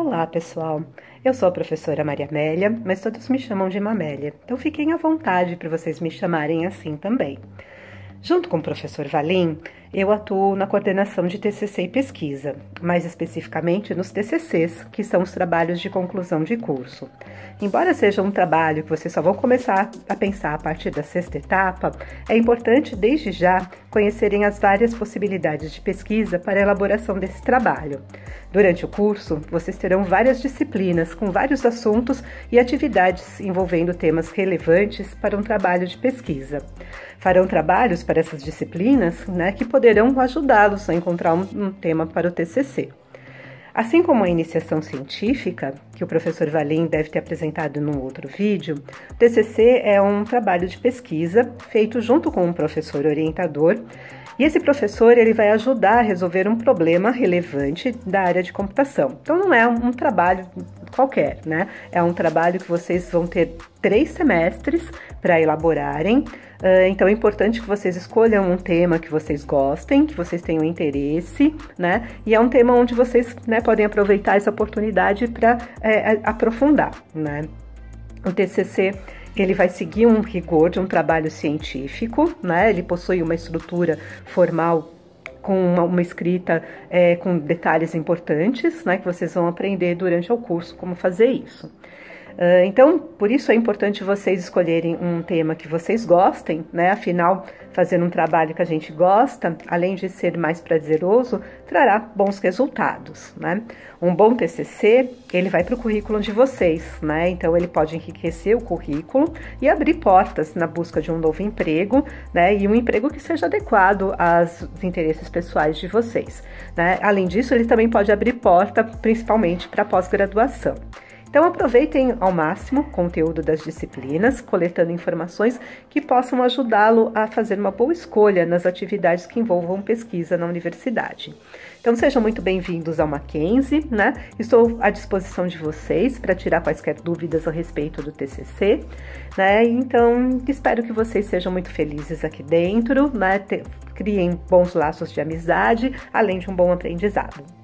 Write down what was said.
Olá, pessoal. Eu sou a professora Maria Amélia, mas todos me chamam de Mamélia, então fiquem à vontade para vocês me chamarem assim também. Junto com o professor Valim, eu atuo na coordenação de TCC e pesquisa, mais especificamente nos TCCs, que são os trabalhos de conclusão de curso. Embora seja um trabalho que vocês só vão começar a pensar a partir da sexta etapa, é importante desde já conhecerem as várias possibilidades de pesquisa para a elaboração desse trabalho. Durante o curso, vocês terão várias disciplinas com vários assuntos e atividades envolvendo temas relevantes para um trabalho de pesquisa. Farão trabalhos para essas disciplinas né, que poderão ajudá-los a encontrar um, um tema para o TCC. Assim como a iniciação científica, que o professor Valim deve ter apresentado num outro vídeo, o TCC é um trabalho de pesquisa feito junto com um professor orientador, e esse professor ele vai ajudar a resolver um problema relevante da área de computação. Então não é um trabalho qualquer, né? É um trabalho que vocês vão ter três semestres para elaborarem. Uh, então é importante que vocês escolham um tema que vocês gostem, que vocês tenham interesse, né? E é um tema onde vocês né, podem aproveitar essa oportunidade para é, aprofundar, né? O TCC ele vai seguir um rigor de um trabalho científico, né? Ele possui uma estrutura formal com uma, uma escrita é, com detalhes importantes, né? Que vocês vão aprender durante o curso como fazer isso. Uh, então, por isso é importante vocês escolherem um tema que vocês gostem, né? Afinal, fazendo um trabalho que a gente gosta, além de ser mais prazeroso, trará bons resultados, né? Um bom TCC, ele vai para o currículo de vocês, né? Então, ele pode enriquecer o currículo e abrir portas na busca de um novo emprego, né? E um emprego que seja adequado aos interesses pessoais de vocês, né? Além disso, ele também pode abrir porta, principalmente para pós-graduação. Então aproveitem ao máximo o conteúdo das disciplinas, coletando informações que possam ajudá-lo a fazer uma boa escolha nas atividades que envolvam pesquisa na universidade. Então sejam muito bem-vindos ao Mackenzie, né? Estou à disposição de vocês para tirar quaisquer dúvidas a respeito do TCC, né? Então espero que vocês sejam muito felizes aqui dentro, né? Criem bons laços de amizade, além de um bom aprendizado.